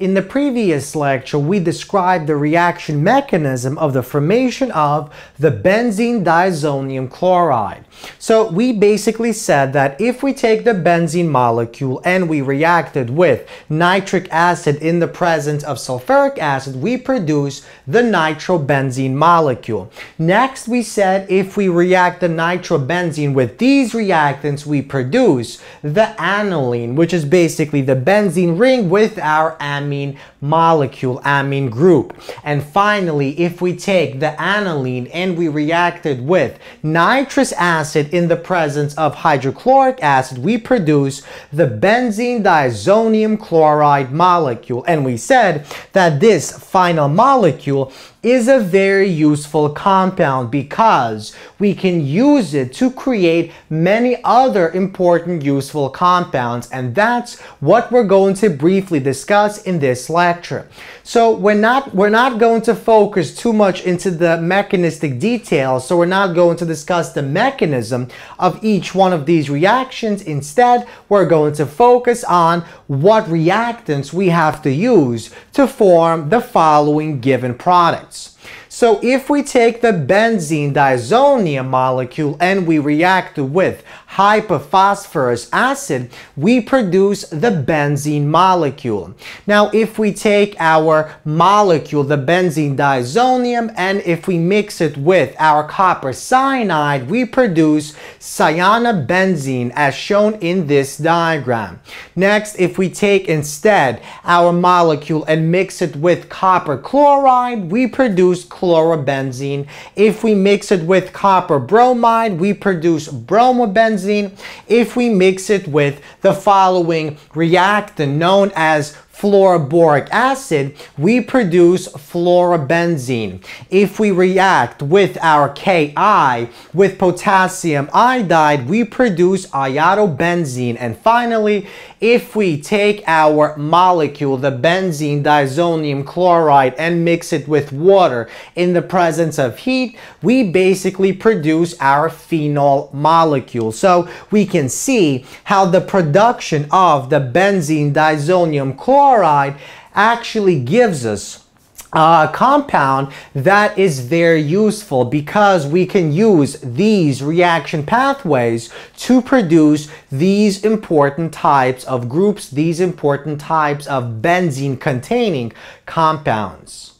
In the previous lecture, we described the reaction mechanism of the formation of the benzene diazonium chloride. So we basically said that if we take the benzene molecule and we react it with nitric acid in the presence of sulfuric acid, we produce the nitrobenzene molecule. Next, we said if we react the nitrobenzene with these reactants, we produce the aniline, which is basically the benzene ring with our amine amine molecule, amine group. And finally, if we take the aniline and we react it with nitrous acid in the presence of hydrochloric acid, we produce the benzene diazonium chloride molecule. And we said that this final molecule is a very useful compound because we can use it to create many other important useful compounds and that's what we're going to briefly discuss in this lecture. So we're not we're not going to focus too much into the mechanistic details so we're not going to discuss the mechanism of each one of these reactions instead we're going to focus on what reactants we have to use to form the following given products. So if we take the benzene diazonium molecule and we react with hypophosphorus acid, we produce the benzene molecule. Now, if we take our molecule, the benzene diazonium, and if we mix it with our copper cyanide, we produce cyanobenzene as shown in this diagram. Next, if we take instead our molecule and mix it with copper chloride, we produce chlorobenzene. If we mix it with copper bromide, we produce bromobenzene if we mix it with the following reactant known as fluoroboric acid, we produce fluorobenzene. If we react with our KI with potassium iodide, we produce iodobenzene. And finally, if we take our molecule, the benzene diazonium chloride, and mix it with water in the presence of heat, we basically produce our phenol molecule. So we can see how the production of the benzene diazonium chloride actually gives us a compound that is very useful because we can use these reaction pathways to produce these important types of groups, these important types of benzene containing compounds.